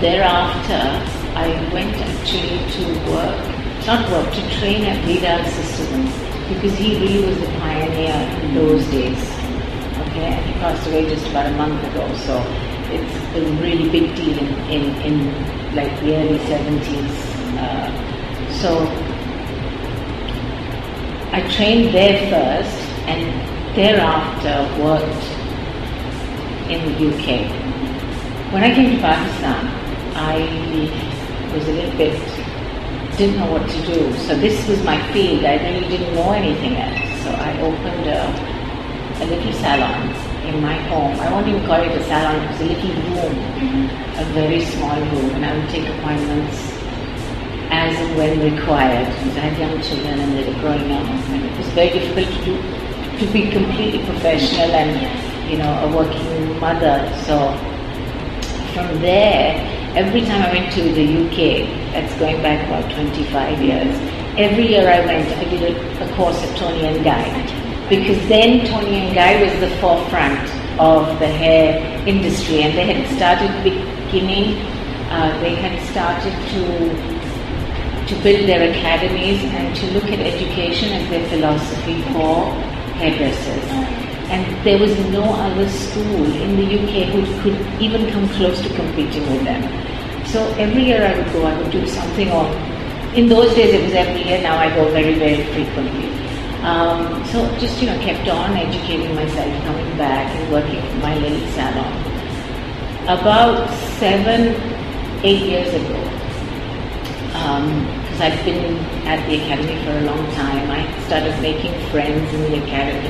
thereafter, I went actually to work, not work, to train at Vidal Sassoon because he really was the pioneer in those days. Okay, he passed away just about a month ago, so it's a really big deal in, in, in like the early 70s. Uh, so I trained there first and thereafter worked in the UK. When I came to Pakistan, I was a little bit, didn't know what to do. So this was my field. I really didn't know anything else. So I opened a, a little salon in my home. I won't even call it a salon, it was a little room, mm-hmm. a very small room, and I would take appointments as and when required. Because I had young children and they were growing up, and it was very difficult to do, to be completely professional and, you know, a working mother. So from there, every time I went to the UK, that's going back about 25 years, every year I went, I did a, a course at Toni and Guy. Because then Toni and Guy was the forefront of the hair industry and they had started beginning, uh, they had started to to build their academies and to look at education as their philosophy for hairdressers. And there was no other school in the UK who could even come close to competing with them. So every year I would go, I would do something, or in those days it was every year, now I go very, very frequently. Um, so just, you know, kept on educating myself, coming back and working for my little salon. About seven, eight years ago, because um, I've been at the academy for a long time. I started making friends in the academy.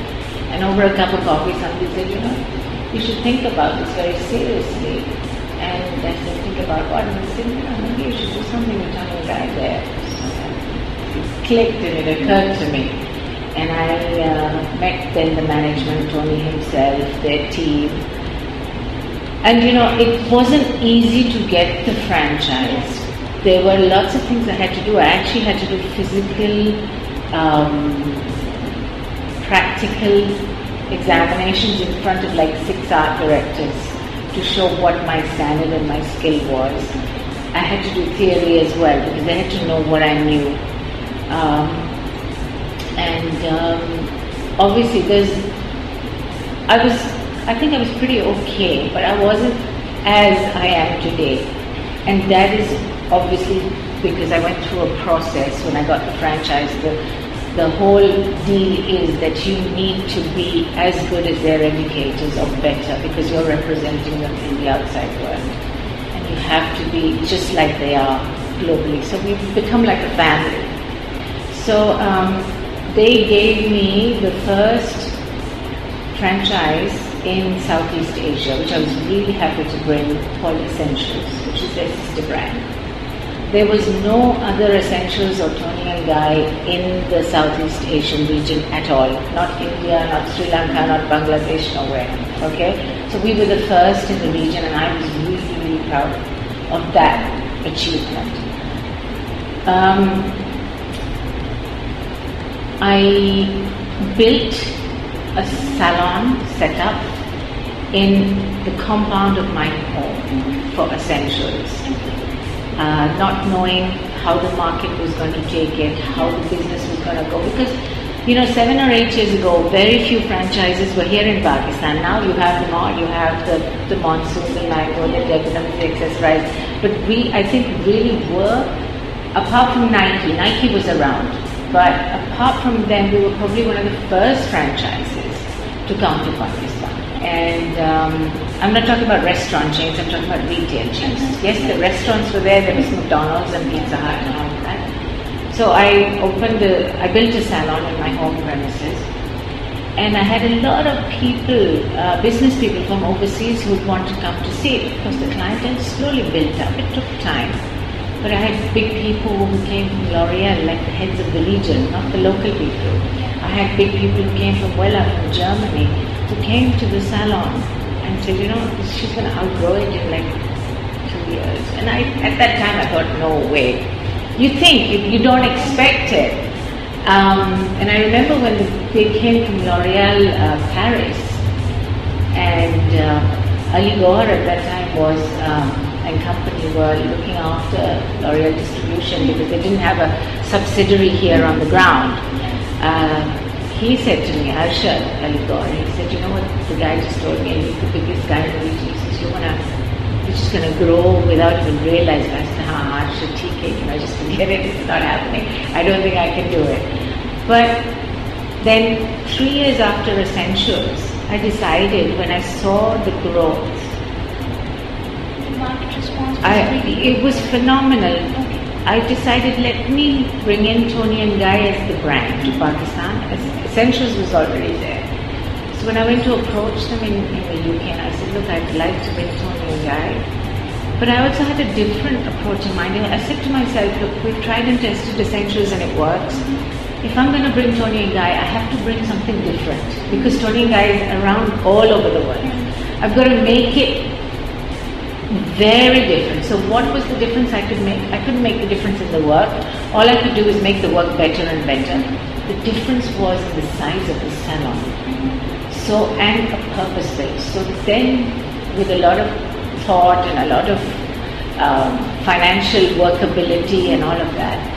And over a cup of coffee, somebody said, you know, you should think about this very seriously. And I said, about what? And I said, know, maybe you should do something with Toni Guy there. It clicked and it occurred to me. And I uh, met then the management, Toni himself, their team. And you know, it wasn't easy to get the franchise there were lots of things I had to do. I actually had to do physical, um, practical examinations in front of like six art directors to show what my standard and my skill was. I had to do theory as well because I had to know what I knew. Um, and um, obviously, there's. I was. I think I was pretty okay, but I wasn't as I am today, and that is obviously because I went through a process when I got the franchise. The, the whole deal is that you need to be as good as their educators or better because you're representing them in the outside world. And you have to be just like they are globally. So we've become like a family. So um, they gave me the first franchise in Southeast Asia, which I was really happy to bring, called Essentials, which is their sister brand. There was no other essentials or and Guy in the Southeast Asian region at all. Not India, not Sri Lanka, not Bangladesh, nowhere. Okay? So we were the first in the region and I was really, really proud of that achievement. Um, I built a salon setup in the compound of my home for essentials uh, not knowing how the market was going to take it, how the business was going to go. Because, you know, seven or eight years ago, very few franchises were here in Pakistan. Now you have them all. You have the, the Monsoon, the Mango, the Debenhams, the Accessorize. But we, I think, really were, apart from Nike, Nike was around. But apart from them, we were probably one of the first franchises to come to Pakistan. And um, I'm not talking about restaurant chains, I'm talking about retail chains. Yes, the restaurants were there, there was McDonald's and Pizza Hut and all of that. So I opened I built a salon in my home premises. And I had a lot of people, uh, business people from overseas who would want to come to see it because the clientele slowly built up. It took time. But I had big people who came from L'Oreal, like the heads of the region, not the local people. I had big people who came from Wella, from Germany, who came to the salon and said, you know, she's going to outgrow it in like two years. And I, at that time, I thought, no way. You think, you, you don't expect it. Um, and I remember when they came from L'Oreal uh, Paris, and uh, Ali Gauhar at that time was um, and company were looking after L'Oreal distribution because they didn't have a subsidiary here on the ground. Uh, he said to me, Arshad Ali Gauhar, he said, you know what the guy just told me, he's the biggest guy in the region. He says, you wanna, you're just gonna grow without even realizing. I said, ha, Arshad, TK, you know, just forget it, it's not happening. I don't think I can do it. But then three years after Essentials, I decided when I saw the growth, The market response was I, really it was phenomenal. Oh, I decided let me bring in Toni and Guy as the brand to Pakistan. Es- Essentials was already there. So when I went to approach them in, in the UK and I said, look, I'd like to bring Toni and Guy. But I also had a different approach in mind. And I said to myself, look, we've tried and tested Essentials and it works. If I'm going to bring Toni and Guy, I have to bring something different because Toni and Guy is around all over the world. I've got to make it very different. So what was the difference I could make? I couldn't make the difference in the work. All I could do is make the work better and better. The difference was the size of the salon. So and a purpose built. So then with a lot of thought and a lot of um, financial workability and all of that,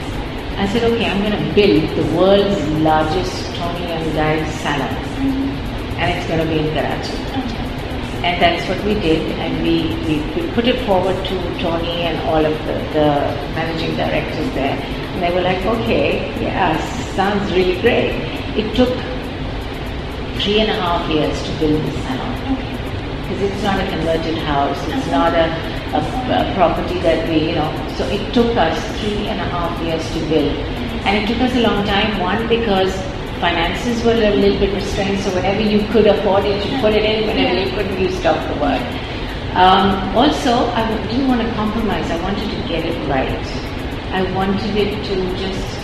I said, okay, I'm going to build the world's largest Toni and Guy salon. And it's going to be in Karachi. Okay. And that's what we did, and we, we, we put it forward to Toni and all of the, the managing directors there. And they were like, okay, yeah, sounds really great. It took three and a half years to build the salon. Okay. Because it's not a converted house, it's not a, a, a property that we, you know, so it took us three and a half years to build. And it took us a long time, one, because finances were a little bit restrained, so whenever you could afford it, you put it in, whenever you couldn't, you stopped the work. Um, also, I didn't want to compromise, I wanted to get it right. I wanted it to just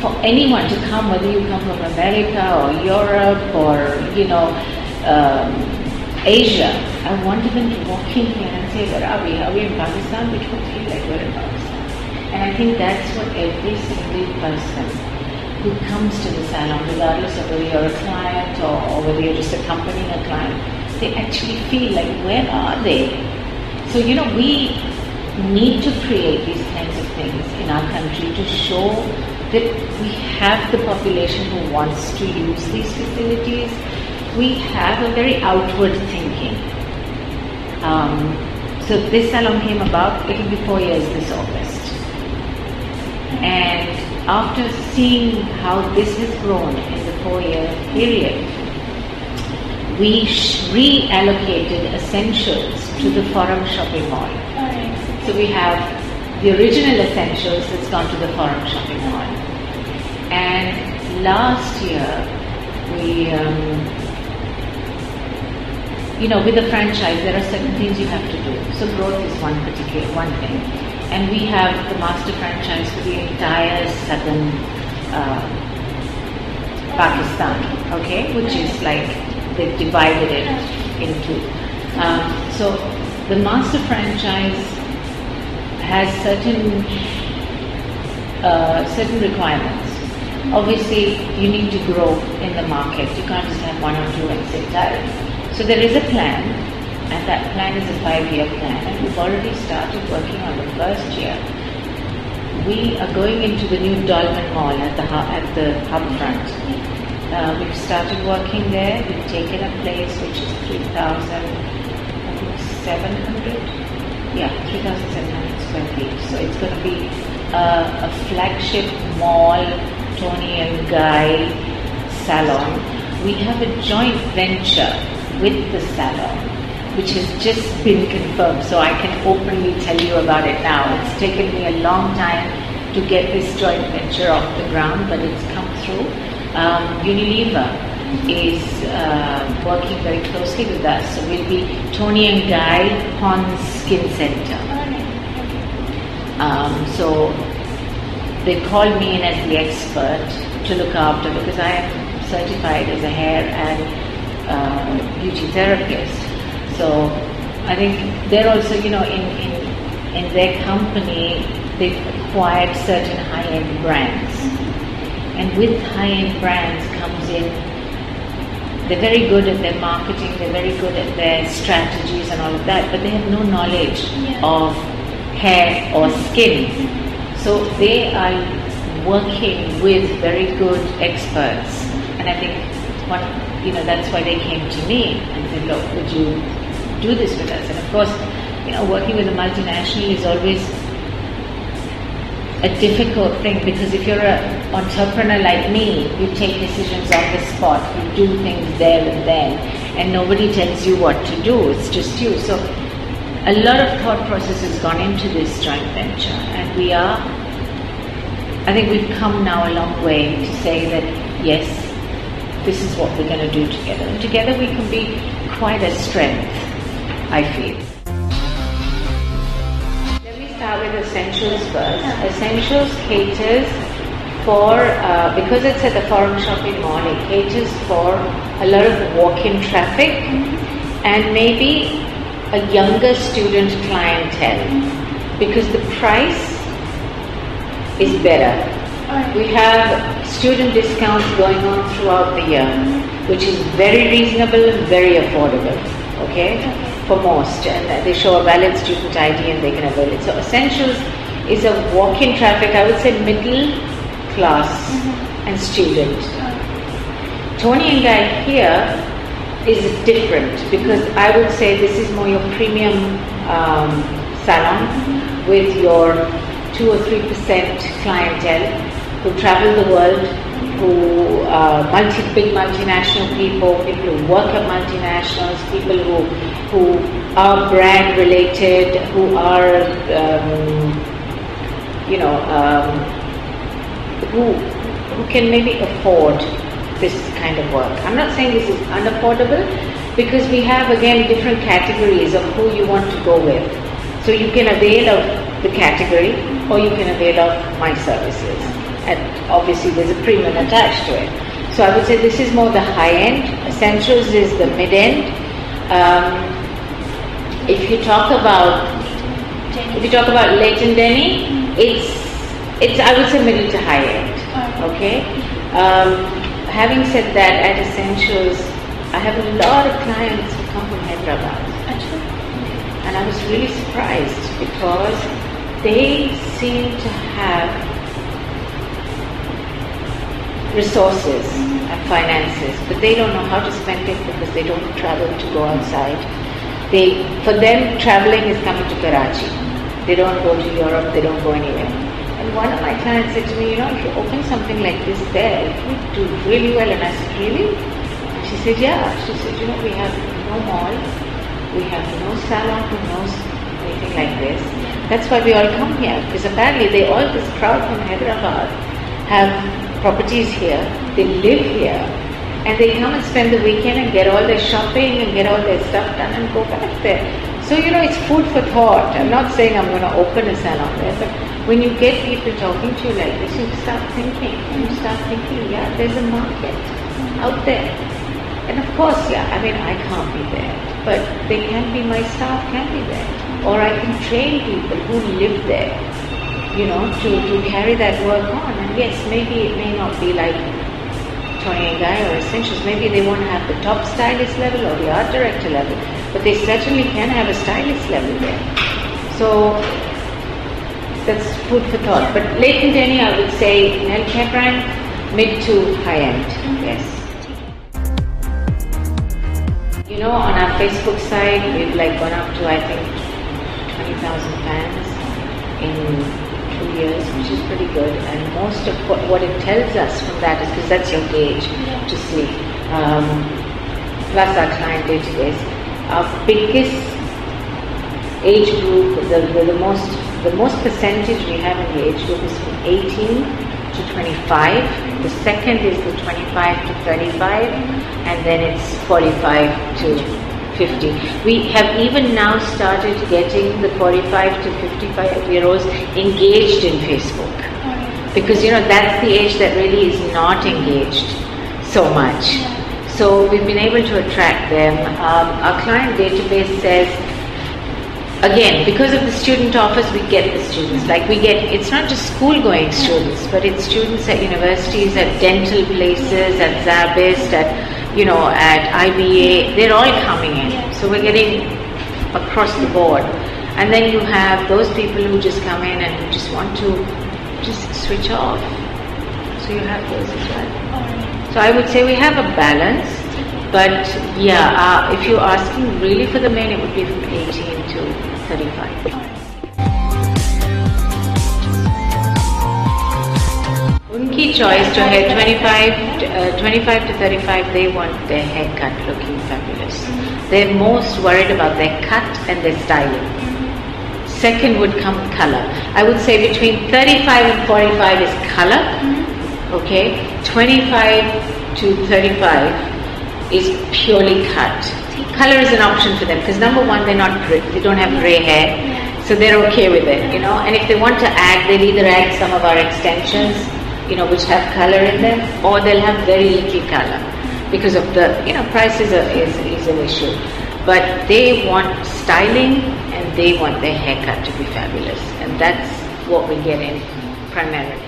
for anyone to come, whether you come from America or Europe or you know um, Asia, I wanted them to walk in here and say, "Where are we? Are we in Pakistan?" Which would feel like we're in Pakistan. And I think that's what every single person who comes to the salon, regardless of whether you're a client or, or whether you're just accompanying a client, they actually feel like, "Where are they?" So you know we need to create these kinds of things in our country to show that we have the population who wants to use these facilities. We have a very outward thinking. Um, so this salon came about, it'll be four years this August. And after seeing how this has grown in the four year period, we reallocated essentials to the Forum Shopping Mall. So we have the original essentials that's gone to the Forum Shopping Mall. And last year, we, um, you know, with the franchise, there are certain things you have to do. So growth is one particular one thing, and we have the master franchise for the entire southern uh, Pakistan, okay, which is like they've divided it into. Um, so the master franchise has certain uh, certain requirements. Obviously, you need to grow in the market. You can't just have one or two and sit tight. So there is a plan, and that plan is a five-year plan, and we've already started working on the first year. We are going into the new Dolmen Mall at the hu- at the hub front. Uh, we've started working there. We've taken a place which is 3,700. Yeah, 3,700 square feet. So it's going to be uh, a flagship mall, Toni and Guy salon. We have a joint venture with the salon, which has just been confirmed. So I can openly tell you about it now. It's taken me a long time to get this joint venture off the ground, but it's come through. Um, Unilever is uh, working very closely with us. So we'll be Toni and Guy Pond Skin Center. Um, so they called me in as the expert to look after because I am certified as a hair and uh, beauty therapist. So I think they're also, you know, in, in, in their company, they've acquired certain high-end brands. And with high-end brands comes in, they're very good at their marketing, they're very good at their strategies and all of that, but they have no knowledge Yeah. of hair or skin. So they are working with very good experts. And I think one, you know, that's why they came to me and said, look, would you do this with us? And of course, you know, working with a multinational is always a difficult thing because if you're an entrepreneur like me, you take decisions on the spot, you do things there and then, and nobody tells you what to do, it's just you. So a lot of thought process has gone into this joint venture, and we are, I think we've come now a long way to say that yes, this is what we're going to do together. And together we can be quite a strength, I feel. Let me start with essentials first. Essentials caters for, uh, because it's at the Forum Shopping Mall, it caters for a lot of walk-in traffic and maybe a younger student clientele because the price is better. We have student discounts going on throughout the year, which is very reasonable and very affordable, okay, for most. And they show a valid student ID and they can avail it. So Essentials is a walk-in traffic, I would say middle class and student. Toni and Guy here is different because I would say this is more your premium um, salon with your two or three percent clientele who travel the world, who uh, multi big multinational people, people who work at multinationals, people who who are brand related, who are um, you know um, who who can maybe afford this kind of work. I'm not saying this is unaffordable because we have again different categories of who you want to go with. So you can avail of the category or you can avail of my services. And obviously there's a premium attached to it. So I would say this is more the high end. Essentials is the mid end. Um, if you talk about if you talk about Leighton Denny, it's it's I would say middle to high end. Okay. Um, having said that, at Essentials, I have a lot of clients who come from Hyderabad, and I was really surprised because they seem to have resources and finances, but they don't know how to spend it because they don't travel to go outside. They, for them, traveling is coming to Karachi. They don't go to Europe. They don't go anywhere. And one of my clients said to me, you know, if you open something like this there, it would do really well. And I said, really? And she said, yeah. She said, you know, we have no mall, we have no salon who knows anything like this. That's why we all come here because apparently they all this crowd from Hyderabad have properties here. They live here. And they come and spend the weekend and get all their shopping and get all their stuff done and go back there. So, you know, it's food for thought. I'm not saying I'm going to open a salon there, but when you get people talking to you like this, you start thinking, you start thinking, yeah, there's a market out there. And of course, yeah, I mean, I can't be there, but they can be, my staff can be there. Or I can train people who live there, you know, to, to carry that work on. And yes, maybe it may not be like Toni Guy or Essentials. Maybe they won't have the top stylist level or the art director level, but they certainly can have a stylist level there. So that's food for thought. But Leighton Denny, I would say, mid to high end, yes. You know, on our Facebook site, we've like gone up to, I think, 20,000 fans in years, which is pretty good. And most of what, what it tells us from that is because that's your gauge to see. Um, plus our client database. Our biggest age group, the, the, the most the most percentage we have in the age group is from 18 to 25. The second is the 25 to 35, and then it's 45 to 50. We have even now started getting the 45 to 55 year olds engaged in Facebook because you know that's the age that really is not engaged so much. So we've been able to attract them. Um, our client database says, again, because of the student office, we get the students. Like we get, it's not just school-going students, but it's students at universities, at dental places, at Zabist, at you know, at IBA. They're all coming in. So we're getting across the board. And then you have those people who just come in and just want to just switch off. So you have those as well. So I would say we have a balance, but yeah, uh, if you're asking really for the men, it would be from 18 to 35. उनकी choice जो है 25 uh, 25 to 35 they want their haircut looking fabulous they're most worried about their cut and their styling second would come color i would say between 35 and 45 is color okay 25 to 35 is purely cut color is an option for them because number one they're not gray they don't have gray hair so they're okay with it you know and if they want to add they'll either add some of our extensions you know which have color in them or they'll have very little color because of the you know price is, a, is, is an issue. But they want styling and they want their haircut to be fabulous. And that's what we get in primarily